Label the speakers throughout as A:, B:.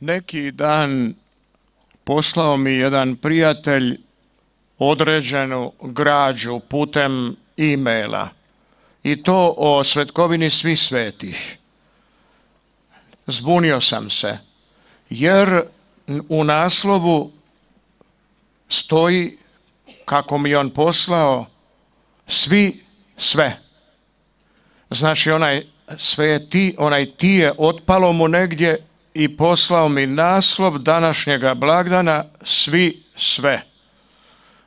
A: Neki dan poslao mi jedan prijatelj određenu građu putem e-maila i to o svetkovini svih svetih. Zbunio sam se jer u naslovu stoji kako mi on poslao svi sve. Znači onaj sve ti, onaj ti je otpalo mu negdje i poslao mi naslov današnjega blagdana svi sve.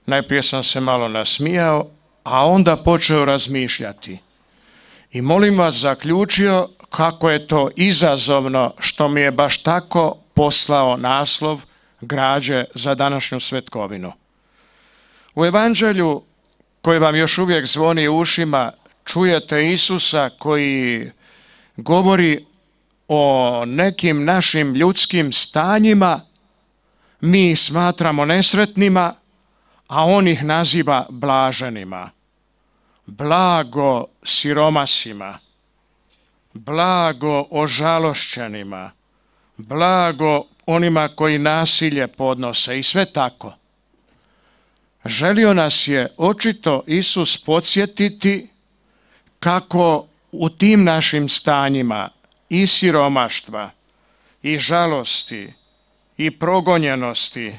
A: Najprije sam se malo nasmijao, a onda počeo razmišljati. I molim vas zaključio kako je to izazovno što mi je baš tako poslao naslov građe za današnju svetkovinu. U evanđelju koje vam još uvijek zvoni u ušima čujete Isusa koji govori o nekim našim ljudskim stanjima, mi smatramo nesretnima, a on ih naziva blaženima. Blago siromasima, blago ožalošćenima, blago onima koji nasilje podnose i sve tako. Želio nas je očito Isus podsjetiti kako u tim našim stanjima i siromaštva i žalosti i progonjenosti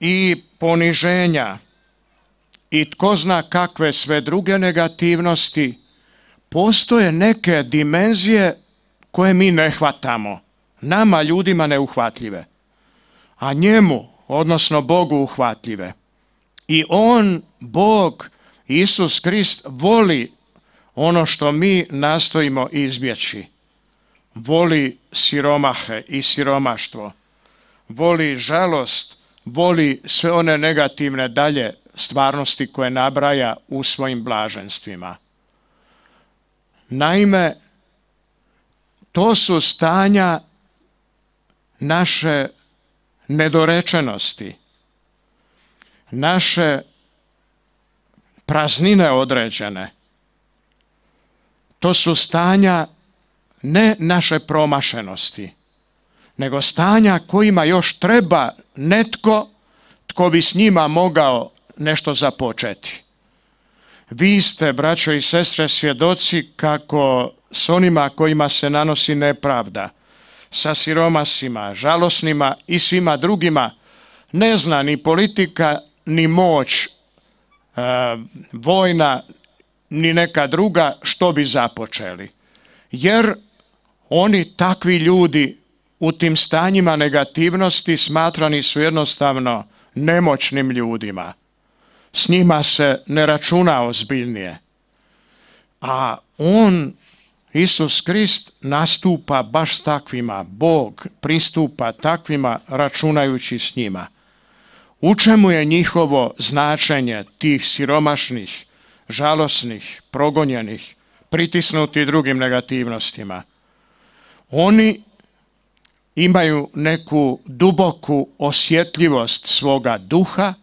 A: i poniženja i tko zna kakve sve druge negativnosti, postoje neke dimenzije koje mi ne hvatamo, nama ljudima neuhvatljive, a njemu, odnosno Bogu uhvatljive. I on, Bog, Isus Krist, voli ono što mi nastojimo izbjeći. Voli siromahe i siromaštvo. Voli žalost, voli sve one negativne dalje stvarnosti koje nabraja u svojim blaženstvima. Naime, to su stanja naše nedorečenosti, naše praznine određene, to su stanja ne naše promašenosti, nego stanja kojima još treba netko tko bi s njima mogao nešto započeti. Vi ste, braćo i sestre, svjedoci kako s onima kojima se nanosi nepravda, sa siromasima, žalosnima i svima drugima, ne zna ni politika, ni moć, e, vojna, ni neka druga što bi započeli. Jer oni takvi ljudi u tim stanjima negativnosti smatrani su jednostavno nemoćnim ljudima. S njima se ne računa ozbiljnije. A on, Isus Krist, nastupa baš s takvima. Bog pristupa takvima računajući s njima. U čemu je njihovo značenje tih siromašnih, žalosnih, progonjenih, pritisnuti drugim negativnostima. Oni imaju neku duboku osjetljivost svoga duha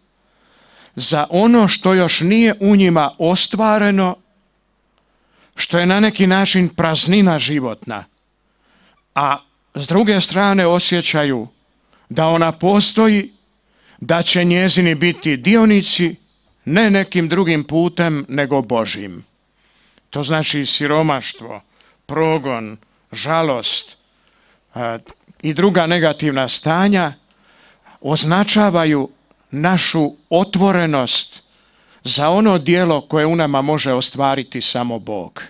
A: za ono što još nije u njima ostvareno, što je na neki način praznina životna, a s druge strane osjećaju da ona postoji, da će njezini biti dionici ne nekim drugim putem nego Božim. To znači siromaštvo, progon, žalost i druga negativna stanja označavaju našu otvorenost za ono dijelo koje u nama može ostvariti samo Bog.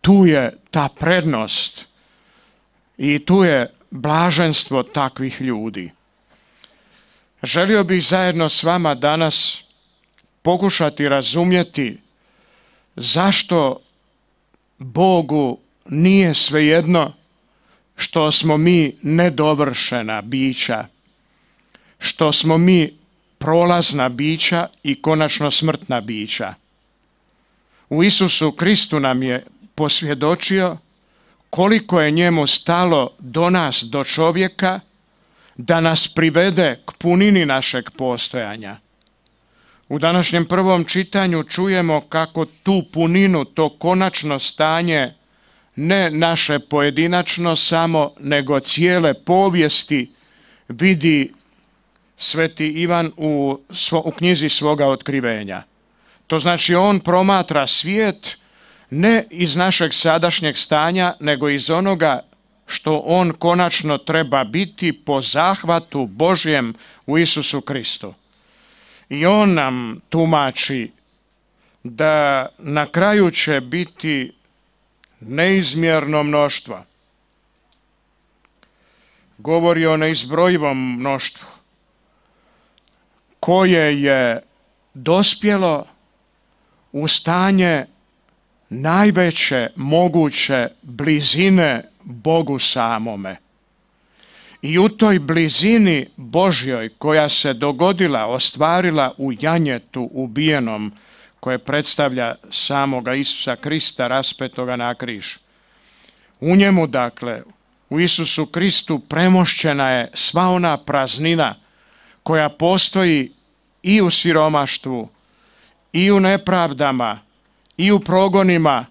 A: Tu je ta prednost i tu je blaženstvo takvih ljudi. Želio bih zajedno s vama danas pokušati razumjeti zašto Bogu nije svejedno što smo mi nedovršena bića, što smo mi prolazna bića i konačno smrtna bića. U Isusu Kristu nam je posvjedočio koliko je njemu stalo do nas, do čovjeka, da nas privede k punini našeg postojanja. U današnjem prvom čitanju čujemo kako tu puninu, to konačno stanje ne naše pojedinačno samo, nego cijele povijesti vidi sveti Ivan u, u knjizi svoga otkrivenja. To znači on promatra svijet ne iz našeg sadašnjeg stanja, nego iz onoga što on konačno treba biti po zahvatu Božjem u Isusu Kristu. I on nam tumači da na kraju će biti neizmjerno mnoštvo. Govori o neizbrojivom mnoštvu koje je dospjelo u stanje najveće moguće blizine Bogu samome. I u toj blizini Božjoj koja se dogodila, ostvarila u janjetu ubijenom koje predstavlja samoga Isusa Krista raspetoga na križ. U njemu, dakle, u Isusu Kristu premošćena je sva ona praznina koja postoji i u siromaštvu, i u nepravdama, i u progonima,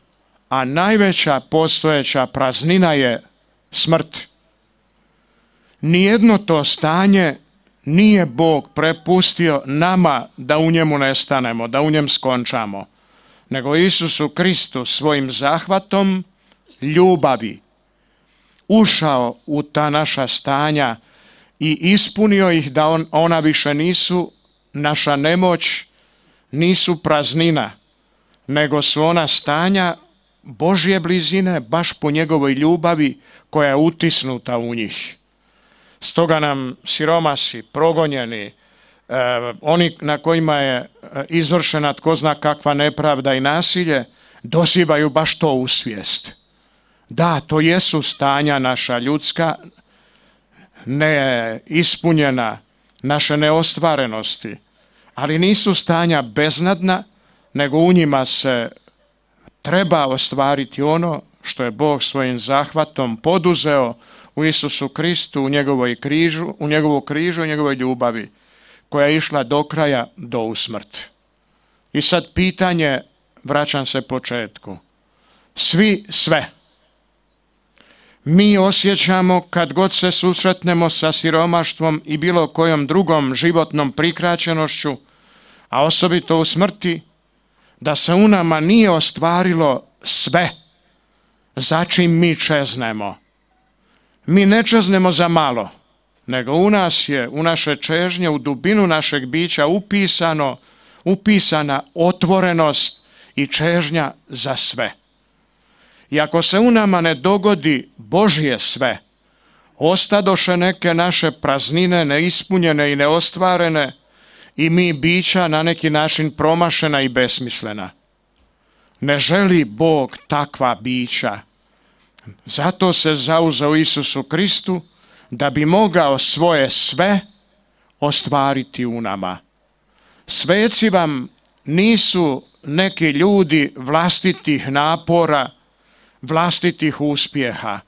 A: a najveća postojeća praznina je smrt. Nijedno to stanje nije Bog prepustio nama da u njemu nestanemo, da u njem skončamo, nego Isusu Kristu svojim zahvatom ljubavi ušao u ta naša stanja i ispunio ih da on, ona više nisu naša nemoć, nisu praznina, nego su ona stanja Božje blizine baš po njegovoj ljubavi koja je utisnuta u njih. Stoga nam siromasi, progonjeni, e, oni na kojima je e, izvršena tko zna kakva nepravda i nasilje, dosivaju baš to u svijest. Da, to jesu stanja naša ljudska, neispunjena, naše neostvarenosti, ali nisu stanja beznadna, nego u njima se treba ostvariti ono što je Bog svojim zahvatom poduzeo u Isusu Kristu, u njegovoj križu, u njegovu križu, u njegovoj ljubavi, koja je išla do kraja, do usmrt. I sad pitanje, vraćam se početku. Svi sve. Mi osjećamo kad god se susretnemo sa siromaštvom i bilo kojom drugom životnom prikraćenošću, a osobito u smrti, da se u nama nije ostvarilo sve za čim mi čeznemo. Mi ne čeznemo za malo, nego u nas je, u naše čežnje, u dubinu našeg bića upisano, upisana otvorenost i čežnja za sve. I ako se u nama ne dogodi Božje sve, ostadoše neke naše praznine neispunjene i neostvarene, i mi bića na neki način promašena i besmislena. Ne želi Bog takva bića. Zato se zauzao Isusu Kristu da bi mogao svoje sve ostvariti u nama. Sveci vam nisu neki ljudi vlastitih napora, vlastitih uspjeha,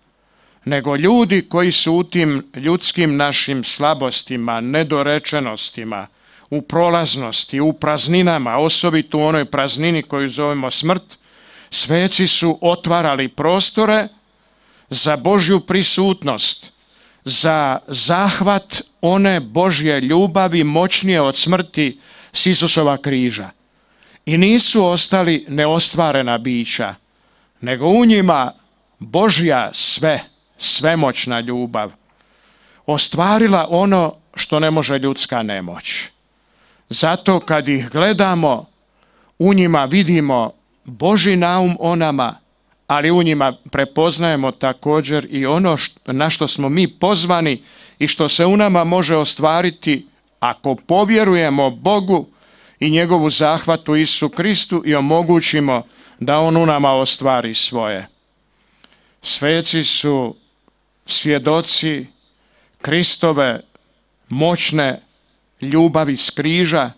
A: nego ljudi koji su u tim ljudskim našim slabostima, nedorečenostima, u prolaznosti, u prazninama, osobito u onoj praznini koju zovemo smrt, sveci su otvarali prostore za Božju prisutnost, za zahvat one Božje ljubavi moćnije od smrti s Isusova križa. I nisu ostali neostvarena bića, nego u njima Božja sve, svemoćna ljubav, ostvarila ono što ne može ljudska nemoć. Zato kad ih gledamo, u njima vidimo Boži naum o nama, ali u njima prepoznajemo također i ono na što smo mi pozvani i što se u nama može ostvariti ako povjerujemo Bogu i njegovu zahvatu Isu Kristu i omogućimo da On u nama ostvari svoje. Sveci su svjedoci Kristove moćne ljubavi s križa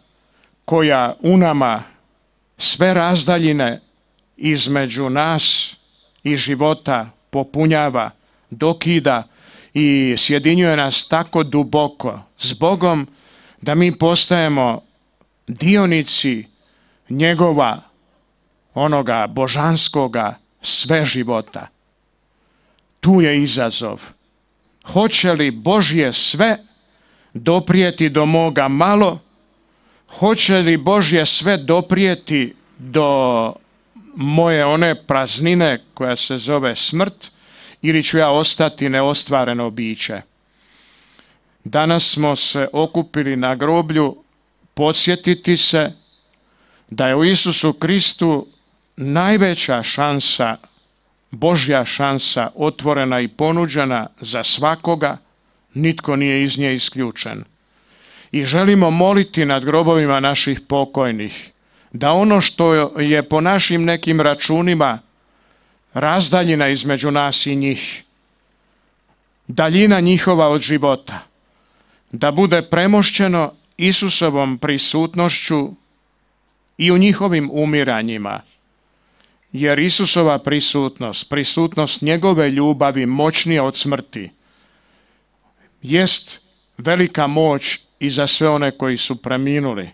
A: koja u nama sve razdaljine između nas i života popunjava, dokida i sjedinjuje nas tako duboko s Bogom da mi postajemo dionici njegova onoga božanskoga sve života. Tu je izazov. Hoće li Božje sve doprijeti do moga malo? Hoće li Božje sve doprijeti do moje one praznine koja se zove smrt ili ću ja ostati neostvareno biće? Danas smo se okupili na groblju podsjetiti se da je u Isusu Kristu najveća šansa, Božja šansa otvorena i ponuđena za svakoga, nitko nije iz nje isključen. I želimo moliti nad grobovima naših pokojnih, da ono što je po našim nekim računima razdaljina između nas i njih, daljina njihova od života, da bude premošćeno Isusovom prisutnošću i u njihovim umiranjima. Jer Isusova prisutnost, prisutnost njegove ljubavi moćnija od smrti, jest velika moć i za sve one koji su preminuli,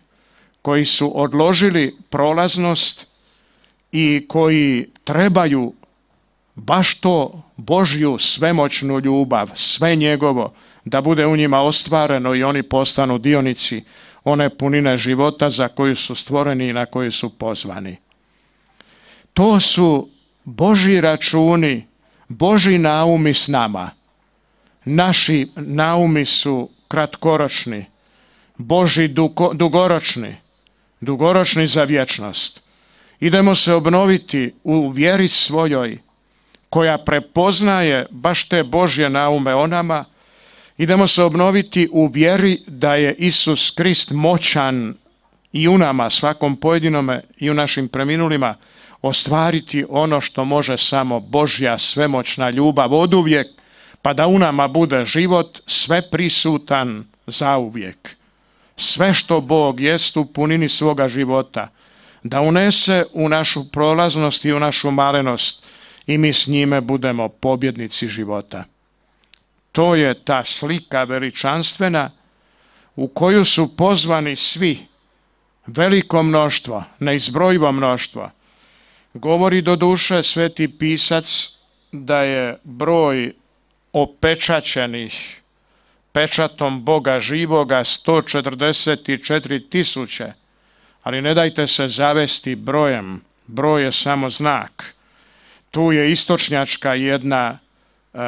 A: koji su odložili prolaznost i koji trebaju baš to Božju svemoćnu ljubav, sve njegovo, da bude u njima ostvareno i oni postanu dionici one punine života za koju su stvoreni i na koju su pozvani. To su Boži računi, Boži naumi s nama. Naši naumi su kratkoročni, Boži dugoročni, dugoročni za vječnost. Idemo se obnoviti u vjeri svojoj, koja prepoznaje baš te Božje naume o nama, idemo se obnoviti u vjeri da je Isus Krist moćan i u nama, svakom pojedinome i u našim preminulima, ostvariti ono što može samo Božja svemoćna ljubav od uvijek, pa da u nama bude život sve prisutan zauvijek. Sve što Bog jest u punini svoga života, da unese u našu prolaznost i u našu malenost i mi s njime budemo pobjednici života. To je ta slika veličanstvena u koju su pozvani svi, veliko mnoštvo, neizbrojivo mnoštvo. Govori do duše sveti pisac da je broj opečaćenih pečatom Boga živoga 144 tisuće, ali ne dajte se zavesti brojem, broj je samo znak. Tu je istočnjačka jedna e,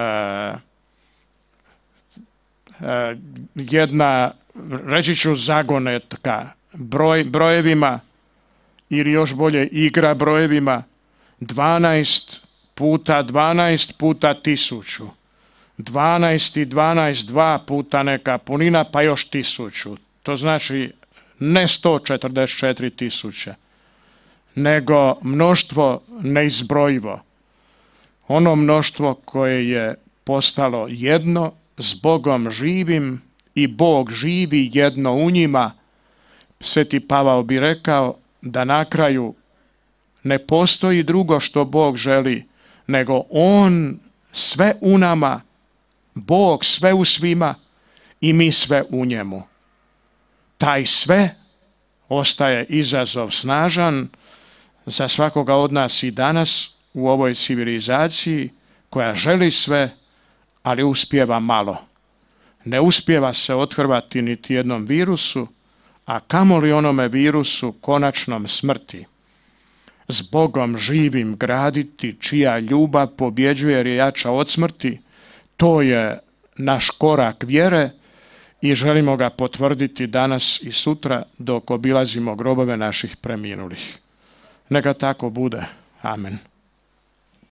A: jedna, reći ću zagonetka, broj, brojevima ili još bolje igra brojevima 12 puta 12 puta tisuću. 12 i 12, dva puta neka punina, pa još tisuću. To znači ne 144 tisuće, nego mnoštvo neizbrojivo ono mnoštvo koje je postalo jedno s Bogom živim i Bog živi jedno u njima, Sveti Pavao bi rekao da na kraju ne postoji drugo što Bog želi, nego On sve u nama, Bog sve u svima i mi sve u njemu. Taj sve ostaje izazov snažan za svakoga od nas i danas, u ovoj civilizaciji koja želi sve, ali uspjeva malo. Ne uspjeva se othrvati niti jednom virusu, a kamoli onome virusu konačnom smrti. S Bogom živim graditi, čija ljubav pobjeđuje jer je jača od smrti, to je naš korak vjere i želimo ga potvrditi danas i sutra dok obilazimo grobove naših preminulih. Neka tako bude. Amen.